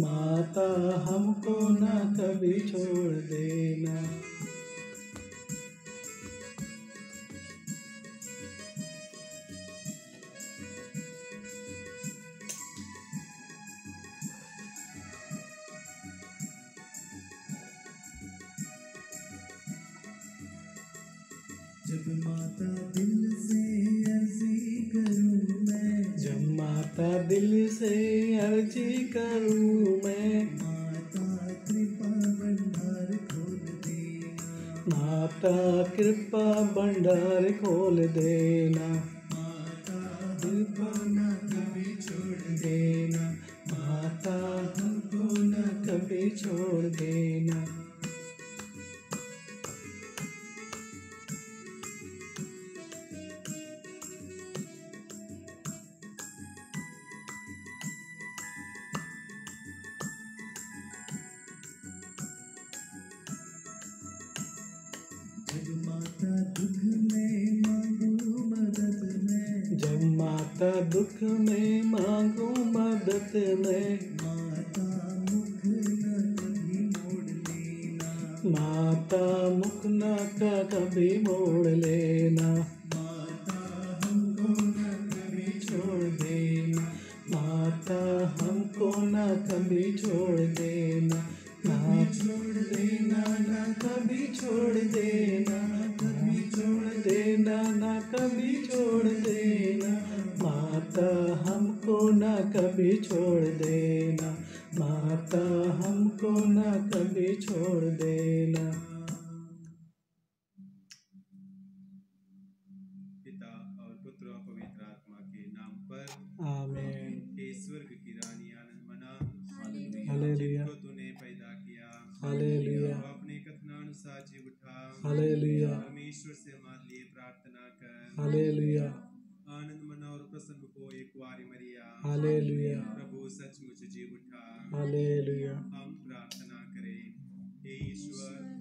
माता हमको ना कभी छोड़ देना। जब माता दिल से अर्जी करूँ मैं जब माता दिल से अर्जी करूँ मैं माता कृपा भंडार खोल देना। माता कृपा भंडार खोल देना। माता हमको ना कभी छोड़ देना। माता हमको न कभी छोड़ देना। जब माता दुख में मांगू मदद में। जब माता दुख में मांगू मदद में। माता मुख न कभी मोड़ लेना। माता मुख न का कभी मोड़ लेना। माता हमको न कभी छोड़ देना। माता हमको न कभी छोड़ देना। छोड़ देना ना कभी छोड़ देना कभी छोड़ देना ना कभी छोड़ देना माता हमको न कभी छोड़ देना। माता हमको न कभी छोड़ देना पिता और पुत्र और पवित्र आत्मा के नाम पर आमीन। हालेलुया। अपने कथनानुसार जी उठा हालेलुया। परमेश्वर से हमारे लिए प्रार्थना कर। हालेलुया। आनंद मना और प्रसन्न हो एक वारी मरिया। हालेलुया। प्रभु सचमुच जी उठा हालेलुया। हम प्रार्थना करें। हे ईश्वर